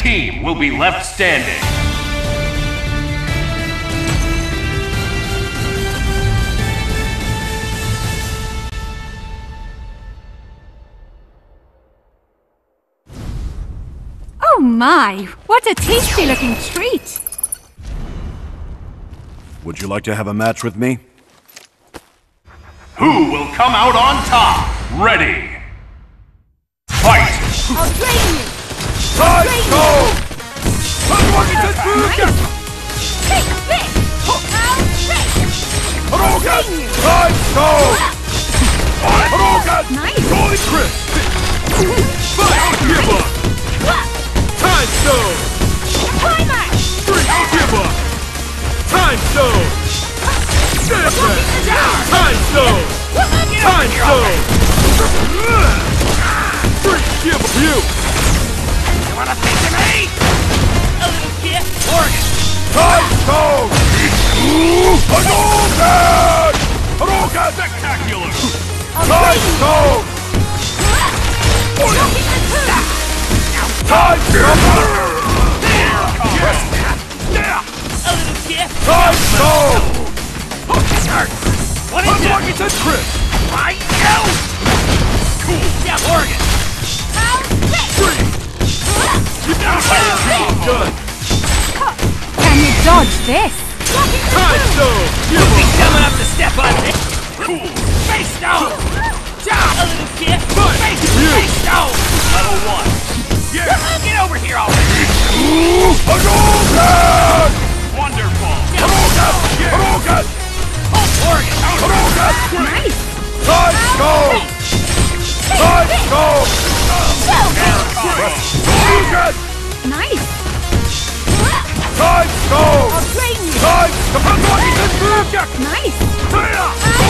team will be left standing. Oh my, what a tasty looking treat! Would you like to have a match with me? Who will come out on top? Ready! Fight! I'll drain you! Time stone! Time stone! Time stone! Time stone! A little kid? Time stone! What is that? Unlucky Chris! I know! Cool. Yeah, Oregon. I'll take! Done! Can you dodge this? The Time two! stone! Give Be up! dumb enough to step on this. Cool. Face stone. Down. A little kid. Face, You. face stone. Level 1. Yeah! Get over here already. Hadouken! Wonderful! Hadouken! Hadouken! Oh, Oregon. Hadouken! Nice! Time stone! Time stone! Hadouken! Nice! Time stone! I'll drain you! Time! Unlucky Hadouken! Nice!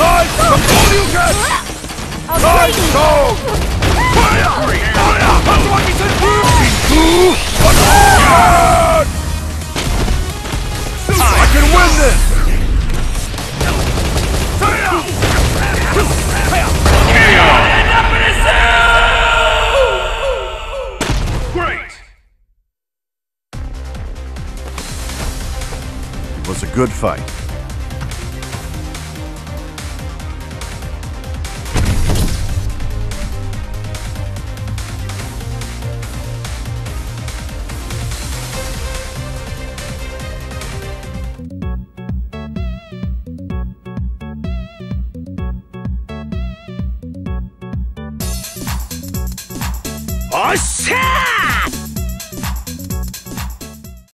Time stone! Hadouken! I'll Time drain you! stone! Fire! Fire! I can win this! Great! It was a good fight. Oh, shit!